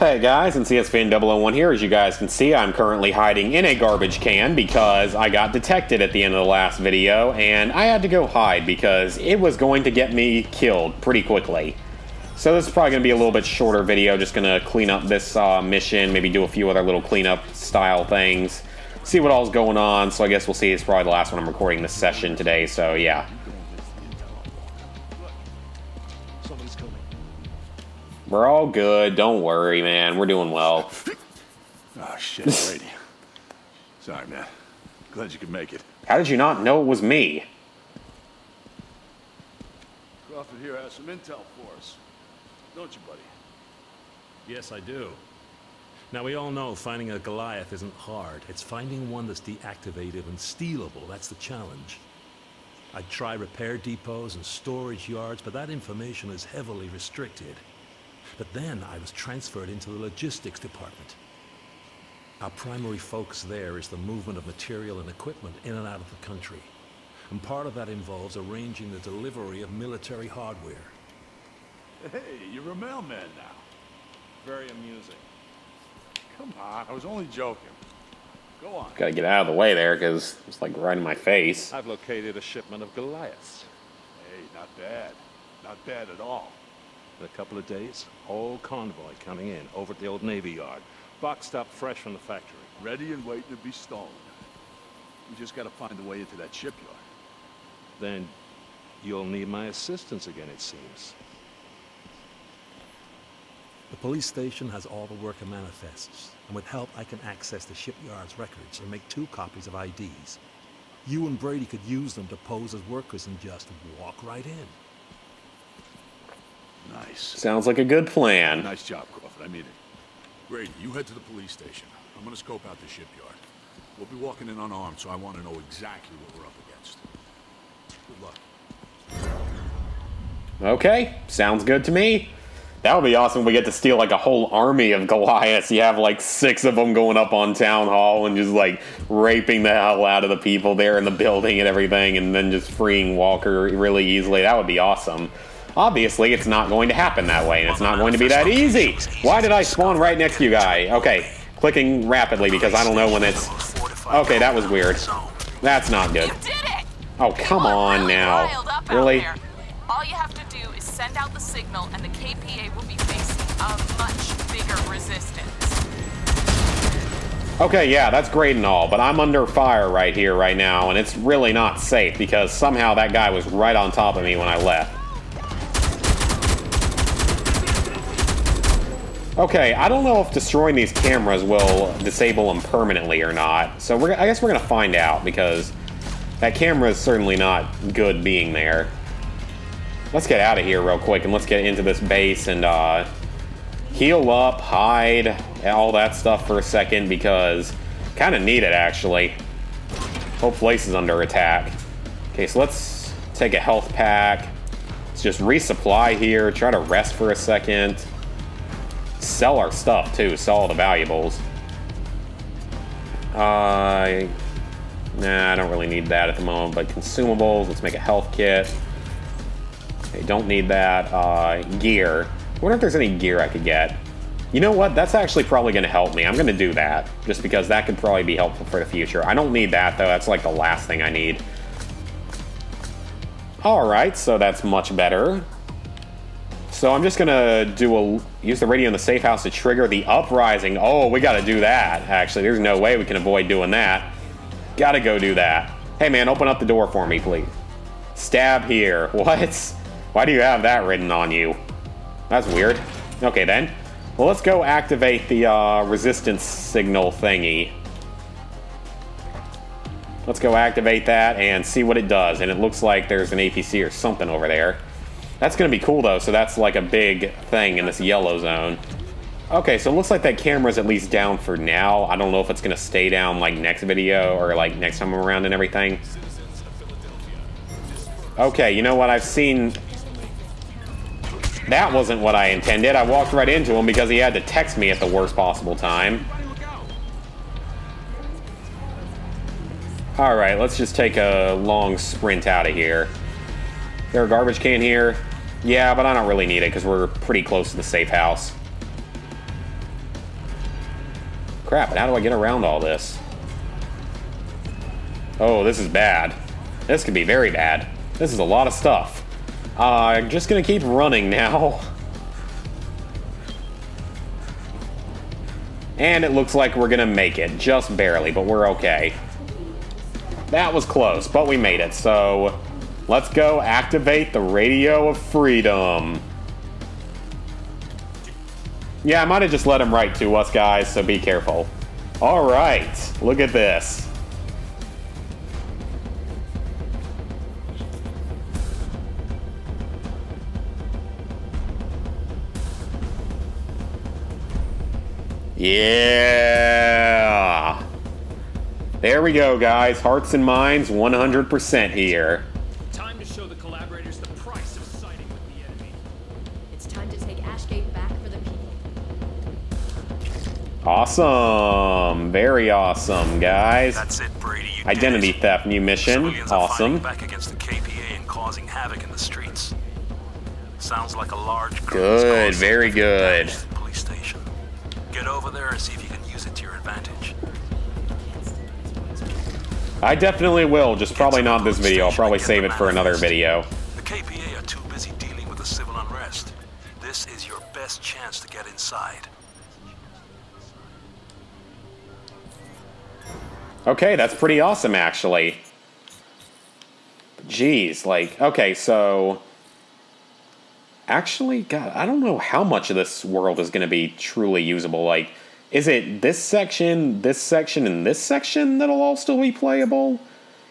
Hey guys, NCSFan001 here. As you guys can see, I'm currently hiding in a garbage can because I got detected at the end of the last video, and I had to go hide because it was going to get me killed pretty quickly. So this is probably going to be a little bit shorter video, just going to clean up this uh, mission, maybe do a few other little cleanup style things, see what all's going on, so I guess we'll see. It's probably the last one I'm recording this session today, so yeah. We're all good. Don't worry, man. We're doing well. Oh, shit, Brady. Sorry, man. Glad you could make it. How did you not know it was me? Crawford here has some intel for us. Don't you, buddy? Yes, I do. Now, we all know finding a Goliath isn't hard. It's finding one that's deactivated and stealable. That's the challenge. I'd try repair depots and storage yards, but that information is heavily restricted. But then I was transferred into the logistics department. Our primary focus there is the movement of material and equipment in and out of the country. And part of that involves arranging the delivery of military hardware. Hey, you're a mailman now. Very amusing. Come on, I was only joking. Go on. Gotta get out of the way there because it's like right in my face. I've located a shipment of Goliaths. Hey, not bad. Not bad at all. In a couple of days, whole convoy coming in over at the old Navy Yard. Boxed up fresh from the factory. Ready and waiting to be stolen. We just gotta find a way into that shipyard. Then you'll need my assistance again, it seems. The police station has all the worker manifests, and with help I can access the shipyard's records and make two copies of IDs. You and Brady could use them to pose as workers and just walk right in. Nice. Sounds like a good plan. Nice job, Crawford. I mean it. Brady, you head to the police station. I'm gonna scope out the shipyard. We'll be walking in unarmed, so I want to know exactly what we're up against. Good luck. Okay, sounds good to me. That would be awesome if we get to steal like a whole army of Goliaths. You have like six of them going up on town hall and just like raping the hell out of the people there in the building and everything, and then just freeing Walker really easily. That would be awesome. Obviously, it's not going to happen that way, and it's not going to be that easy. Why did I spawn right next to you guy? Okay, clicking rapidly because I don't know when it's... Okay, that was weird. That's not good. You did it! Oh, come on now. riled up out Really? All you have to do is send out the signal, and the KPA will be facing a much bigger resistance. Okay, yeah, that's great and all, but I'm under fire right here, right now, and it's really not safe because somehow that guy was right on top of me when I left. Okay, I don't know if destroying these cameras will disable them permanently or not, so we're, I guess we're gonna find out because that camera is certainly not good being there. Let's get out of here real quick and let's get into this base and uh, heal up, hide, all that stuff for a second because kind of need it actually. Whole place is under attack. Okay, so let's take a health pack. Let's just resupply here, try to rest for a second. Sell our stuff too, sell all the valuables. Uh, nah, I don't really need that at the moment, but consumables, let's make a health kit. Okay, don't need that. Uh, gear. I wonder if there's any gear I could get. You know what? That's actually probably going to help me. I'm going to do that, just because that could probably be helpful for the future. I don't need that, though. That's like the last thing I need. Alright, so that's much better. So I'm just to do a use the radio in the safe house to trigger the uprising. Oh, we got to do that, actually. There's no way we can avoid doing that. Got to go do that. Hey, man, open up the door for me, please. Stab here. What? Why do you have that written on you? That's weird. Okay, then. Well, let's go activate the uh, resistance signal thingy. Let's go activate that and see what it does. And it looks like there's an APC or something over there. That's going to be cool, though. So that's like a big thing in this yellow zone. Okay, so it looks like that camera's at least down for now. I don't know if it's going to stay down like next video or like next time I'm around and everything. Okay, you know what? I've seen that wasn't what I intended. I walked right into him because he had to text me at the worst possible time. Alright, let's just take a long sprint out of here. There a garbage can here? Yeah, but I don't really need it because we're pretty close to the safe house. Crap, how do I get around all this? Oh, this is bad. This could be very bad. This is a lot of stuff. Uh, I'm just gonna keep running now. And it looks like we're gonna make it, just barely, but we're okay. That was close, but we made it, so let's go activate the Radio of Freedom. Yeah, I might have just let him write to us, guys, so be careful. Alright, look at this. Yeah! There we go, guys. Hearts and minds 100% here. Awesome. Very awesome, guys. That's it, Brady. You Identity it. theft new mission. Civilians Awesome. back against the KPA and causing havoc in the streets. Sounds like a large Good, very good. damage to the police station. Get over there and see if you can use it to your advantage. I definitely will, just probably not this video. I'll probably save it for another video. The KPA are too busy dealing with the civil unrest. This is your best chance to get inside. Okay, that's pretty awesome, actually. Jeez, like, okay, so. Actually, God, I don't know how much of this world is going to be truly usable. Like, is it this section, this section, and this section that'll all still be playable?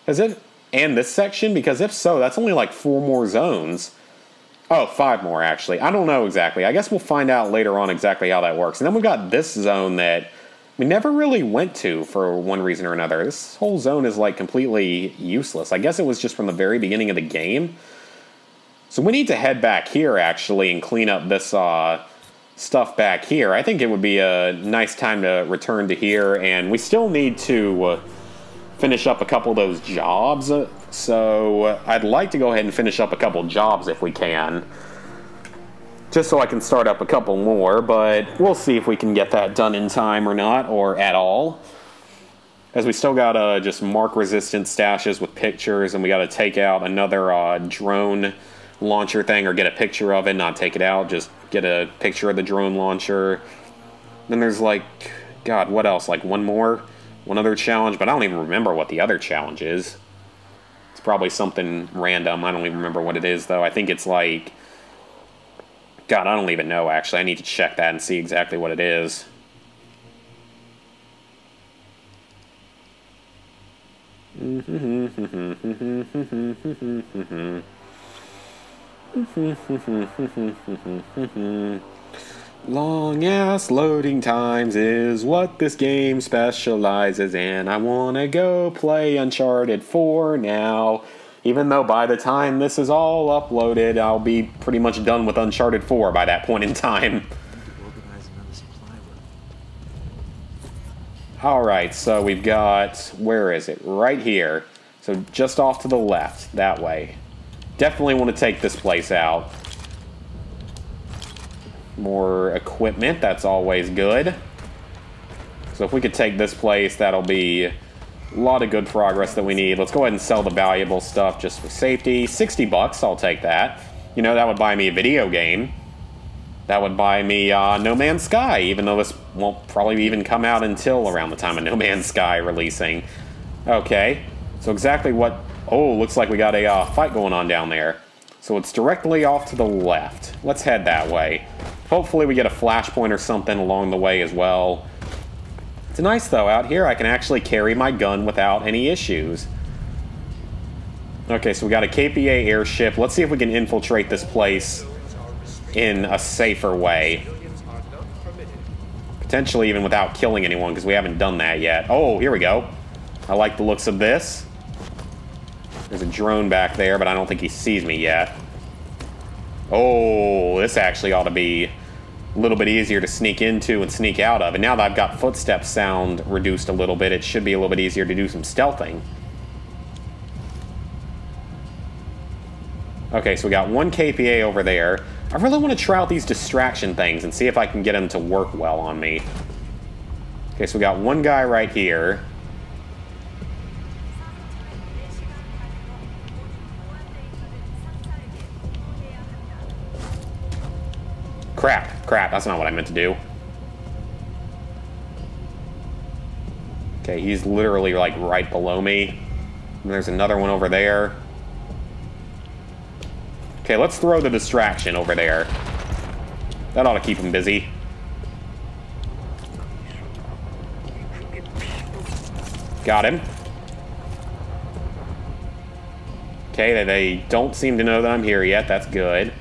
Is it. And this section? Because if so, that's only like four more zones. Oh, five more, actually. I don't know exactly. I guess we'll find out later on exactly how that works. And then we've got this zone that we never really went to for one reason or another. This whole zone is like completely useless. I guess it was just from the very beginning of the game. So we need to head back here actually and clean up this uh, stuff back here. I think it would be a nice time to return to here, and we still need to uh, finish up a couple of those jobs. So I'd like to go ahead and finish up a couple jobs if we can just so I can start up a couple more, but we'll see if we can get that done in time or not, or at all. As we still gotta just mark resistant stashes with pictures, and we gotta take out another uh, drone launcher thing, or get a picture of it, not take it out, just get a picture of the drone launcher. Then there's like, God, what else? Like one more? One other challenge, but I don't even remember what the other challenge is. It's probably something random. I don't even remember what it is, though. I think it's like God, I don't even know actually. I need to check that and see exactly what it is. Long ass loading times is what this game specializes in. I wanna go play Uncharted 4 now. Even though by the time this is all uploaded, I'll be pretty much done with Uncharted 4 by that point in time. Alright, so we've got, where is it? Right here. So just off to the left, that way. Definitely want to take this place out. More equipment, that's always good. So if we could take this place, that'll be a lot of good progress that we need. Let's go ahead and sell the valuable stuff just for safety. 60 bucks, I'll take that. You know, that would buy me a video game. That would buy me uh, No Man's Sky, even though this won't probably even come out until around the time of No Man's Sky releasing. Okay, so exactly what... Oh, looks like we got a uh, fight going on down there. So it's directly off to the left. Let's head that way. Hopefully we get a flashpoint or something along the way as well. It's nice, though. Out here, I can actually carry my gun without any issues. Okay, so we got a KPA airship. Let's see if we can infiltrate this place in a safer way. Potentially even without killing anyone, because we haven't done that yet. Oh, here we go. I like the looks of this. There's a drone back there, but I don't think he sees me yet. Oh, this actually ought to be a little bit easier to sneak into and sneak out of. And now that I've got footsteps sound reduced a little bit, it should be a little bit easier to do some stealthing. Okay, so we got one KPA over there. I really want to try out these distraction things and see if I can get them to work well on me. Okay, so we got one guy right here. Crap, crap, that's not what I meant to do. Okay, he's literally like right below me. And there's another one over there. Okay, let's throw the distraction over there. That ought to keep him busy. Got him. Okay, they- they don't seem to know that I'm here yet. That's good.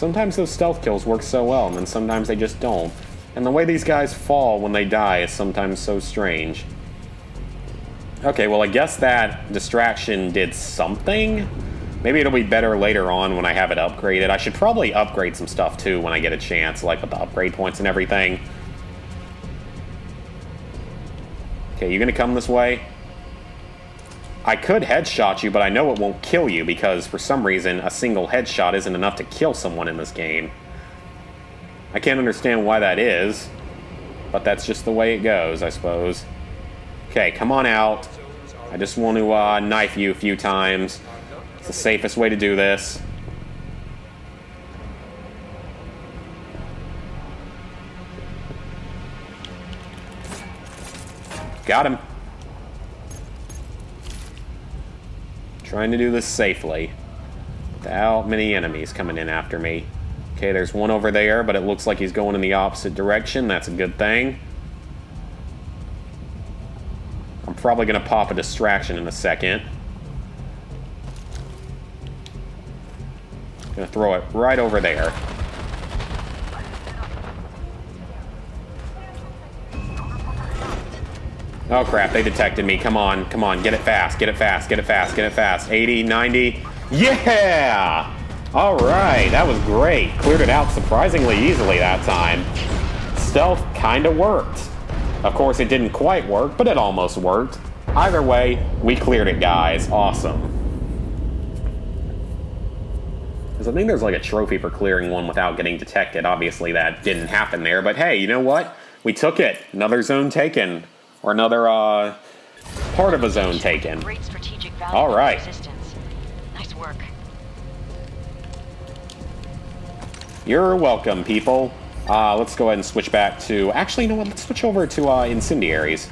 Sometimes those stealth kills work so well, and then sometimes they just don't. And the way these guys fall when they die is sometimes so strange. Okay, well I guess that distraction did something. Maybe it'll be better later on when I have it upgraded. I should probably upgrade some stuff too when I get a chance, like with the upgrade points and everything. Okay, you gonna come this way? I could headshot you, but I know it won't kill you because for some reason a single headshot isn't enough to kill someone in this game. I can't understand why that is, but that's just the way it goes, I suppose. Okay, come on out. I just want to uh, knife you a few times. It's the safest way to do this. Got him. Trying to do this safely. Without many enemies coming in after me. Okay, there's one over there, but it looks like he's going in the opposite direction. That's a good thing. I'm probably going to pop a distraction in a second. Gonna throw it right over there. Oh crap, they detected me. Come on, come on, get it fast, get it fast, get it fast, get it fast. 80, 90. Yeah! Alright, that was great. Cleared it out surprisingly easily that time. Stealth kinda worked. Of course, it didn't quite work, but it almost worked. Either way, we cleared it, guys. Awesome. Because I think there's like a trophy for clearing one without getting detected. Obviously, that didn't happen there, but hey, you know what? We took it. Another zone taken. Or another, uh, part of a zone taken. Great strategic value All resistance. Nice work. You're welcome, people. Uh, let's go ahead and switch back to... Actually, you know what? Let's switch over to uh, incendiaries.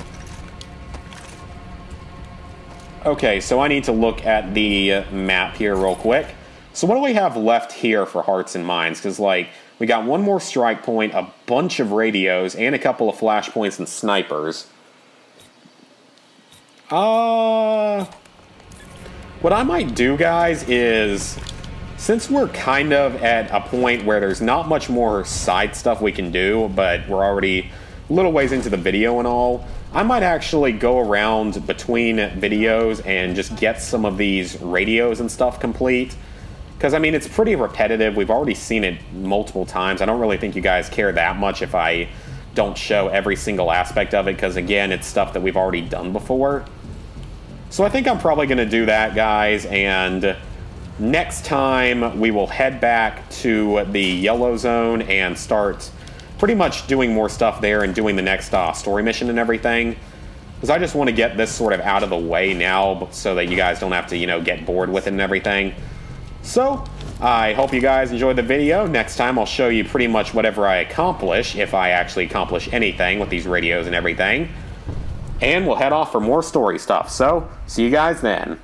Okay, so I need to look at the map here real quick. So what do we have left here for hearts and minds? Because, like, we got one more strike point, a bunch of radios, and a couple of flashpoints and snipers. Uh... What I might do, guys, is since we're kind of at a point where there's not much more side stuff we can do, but we're already a little ways into the video and all, I might actually go around between videos and just get some of these radios and stuff complete. Because, I mean, it's pretty repetitive. We've already seen it multiple times. I don't really think you guys care that much if I don't show every single aspect of it, because, again, it's stuff that we've already done before. So I think I'm probably going to do that, guys, and next time we will head back to the yellow zone and start pretty much doing more stuff there and doing the next uh, story mission and everything. Because I just want to get this sort of out of the way now so that you guys don't have to, you know, get bored with it and everything. So, I hope you guys enjoyed the video. Next time I'll show you pretty much whatever I accomplish, if I actually accomplish anything with these radios and everything. And we'll head off for more story stuff. So, see you guys then.